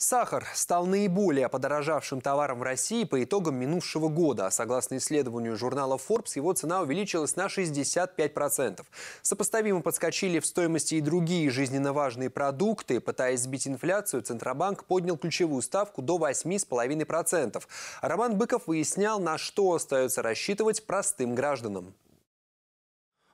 Сахар стал наиболее подорожавшим товаром в России по итогам минувшего года. Согласно исследованию журнала Forbes, его цена увеличилась на 65%. Сопоставимо подскочили в стоимости и другие жизненно важные продукты. Пытаясь сбить инфляцию, Центробанк поднял ключевую ставку до 8,5%. Роман Быков выяснял, на что остается рассчитывать простым гражданам.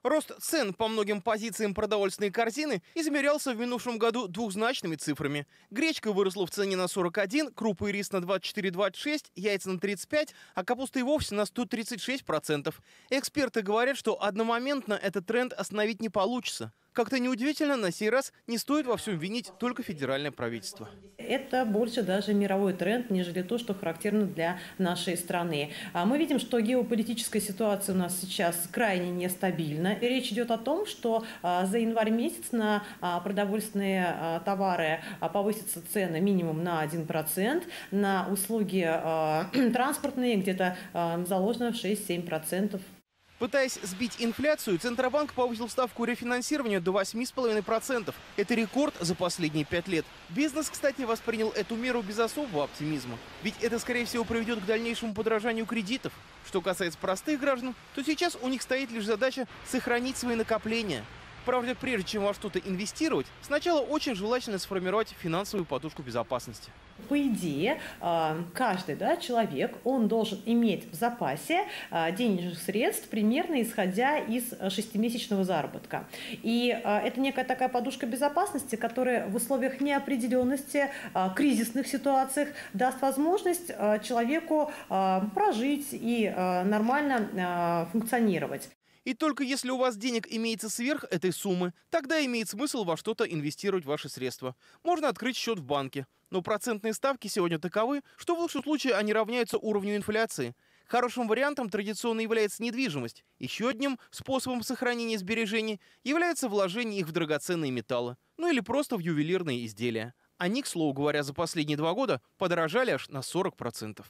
Рост цен по многим позициям продовольственной корзины измерялся в минувшем году двухзначными цифрами. Гречка выросла в цене на 41, крупы и рис на 24-26, яйца на 35, а капуста и вовсе на 136%. Эксперты говорят, что одномоментно этот тренд остановить не получится. Как-то неудивительно, на сей раз не стоит во всем винить только федеральное правительство. Это больше даже мировой тренд, нежели то, что характерно для нашей страны. А мы видим, что геополитическая ситуация у нас сейчас крайне нестабильна. И речь идет о том, что а, за январь месяц на а, продовольственные товары повысятся цены минимум на 1%, на услуги транспортные где-то заложено 6-7%. Пытаясь сбить инфляцию, Центробанк повысил ставку рефинансирования до 8,5%. Это рекорд за последние пять лет. Бизнес, кстати, воспринял эту меру без особого оптимизма. Ведь это, скорее всего, приведет к дальнейшему подражанию кредитов. Что касается простых граждан, то сейчас у них стоит лишь задача сохранить свои накопления. Правда, прежде чем во что-то инвестировать, сначала очень желательно сформировать финансовую подушку безопасности. По идее, а, каждый да, человек, он должен иметь в запасе а, денежных средств, примерно исходя из шестимесячного заработка. И а, это некая такая подушка безопасности, которая в условиях неопределенности, кризисных ситуациях даст возможность человеку прожить и нормально функционировать. И только если у вас денег имеется сверх этой суммы, тогда имеет смысл во что-то инвестировать ваши средства. Можно открыть счет в банке. Но процентные ставки сегодня таковы, что в лучшем случае они равняются уровню инфляции. Хорошим вариантом традиционно является недвижимость. Еще одним способом сохранения сбережений является вложение их в драгоценные металлы. Ну или просто в ювелирные изделия. Они, к слову говоря, за последние два года подорожали аж на 40%.